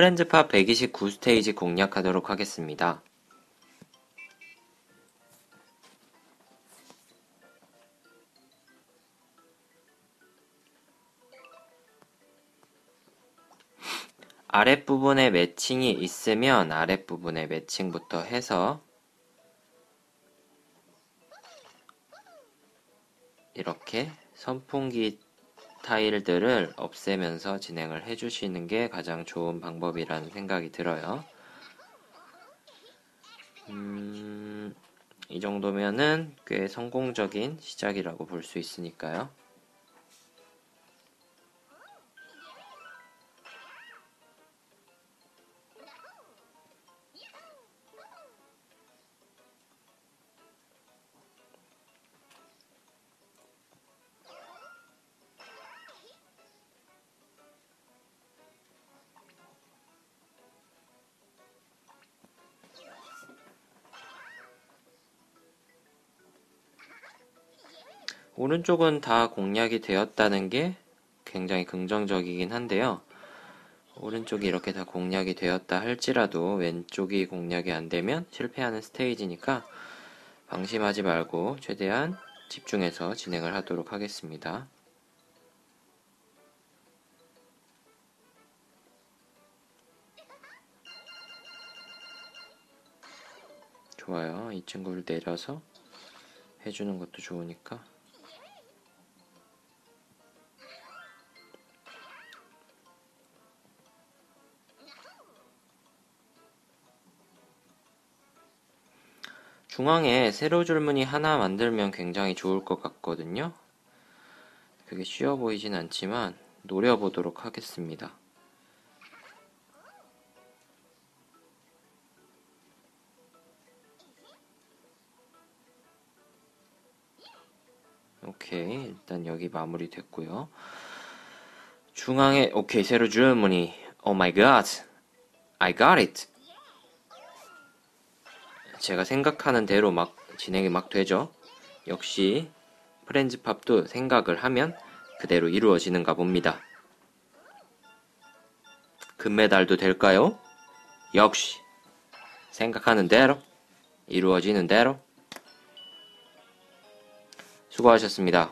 프렌즈팝 129스테이지 공략하도록 하겠습니다. 아랫부분에 매칭이 있으면 아랫부분에 매칭부터 해서 이렇게 선풍기 타일들을 없애면서 진행을 해주시는 게 가장 좋은 방법이라는 생각이 들어요. 음, 이 정도면은 꽤 성공적인 시작이라고 볼 수 있으니까요. 오른쪽은 다 공략이 되었다는 게 굉장히 긍정적이긴 한데요. 오른쪽이 이렇게 다 공략이 되었다 할지라도 왼쪽이 공략이 안 되면 실패하는 스테이지니까 방심하지 말고 최대한 집중해서 진행을 하도록 하겠습니다. 좋아요. 이 친구를 내려서 해주는 것도 좋으니까. 중앙에 세로 줄무늬 하나 만들면 굉장히 좋을 것 같거든요. 그게 쉬워 보이진 않지만 노려보도록 하겠습니다. 오케이 일단 여기 마무리 됐고요. 중앙에 오케이 세로 줄무늬 Oh my god I got it 제가 생각하는 대로 막 진행이 막 되죠. 역시 프렌즈팝도 생각을 하면 그대로 이루어지는가 봅니다. 금메달도 될까요? 역시 생각하는 대로 이루어지는 대로 수고하셨습니다.